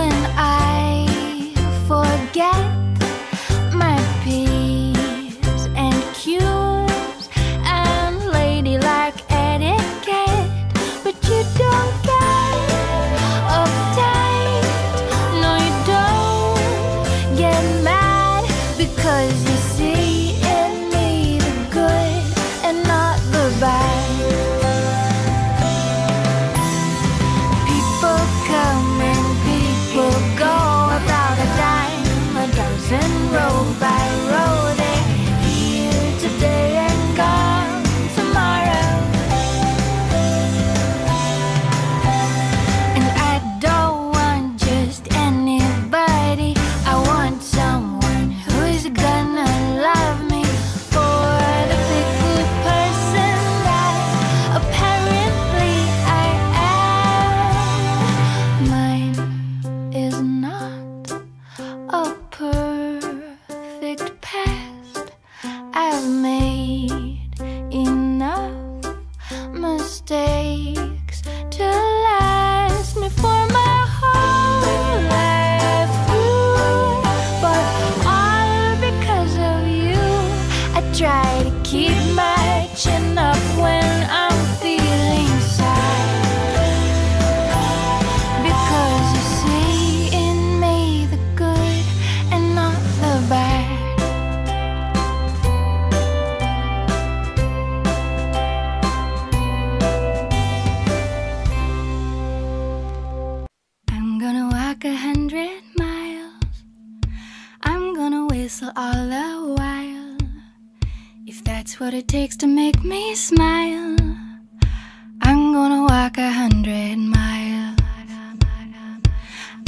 when I mistakes to last me for my whole life. But all because of you, I try to keep my chin up when I'm walk a hundred miles. I'm gonna whistle all the while. If that's what it takes to make me smile, I'm gonna walk a hundred miles.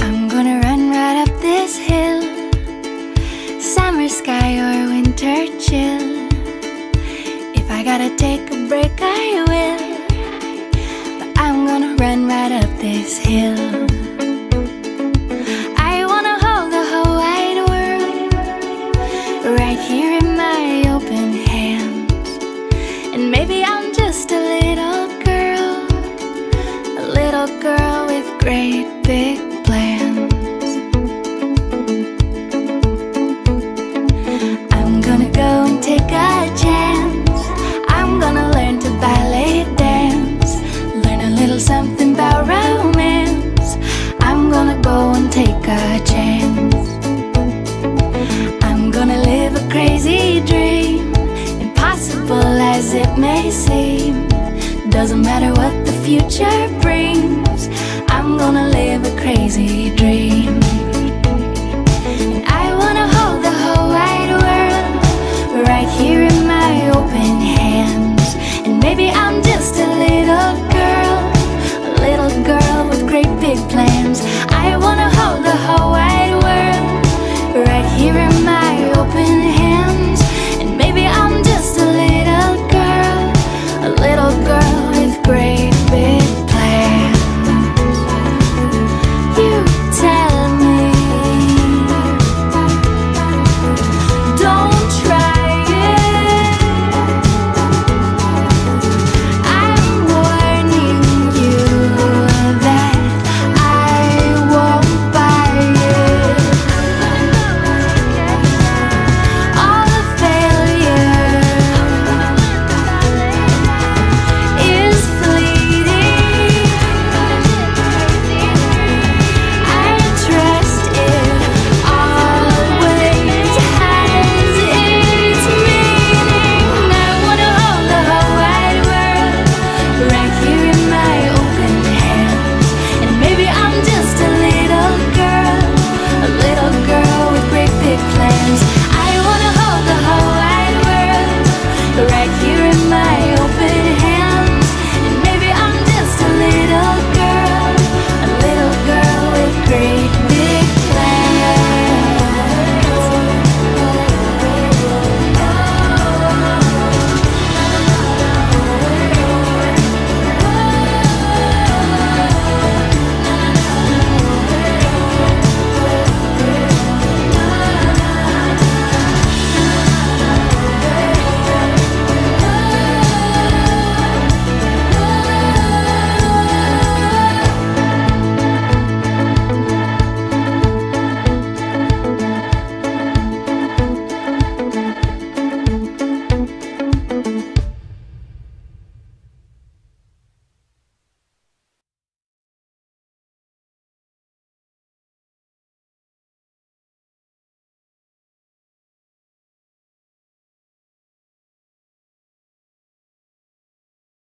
I'm gonna run right up this hill, summer sky or winter chill. If I gotta take a break, I will. But I'm gonna run right up this hill. Right here in my open hands. And maybe I'm just a little girl, a little girl with great big seem. Doesn't matter what the future brings, I'm gonna live a crazy dream.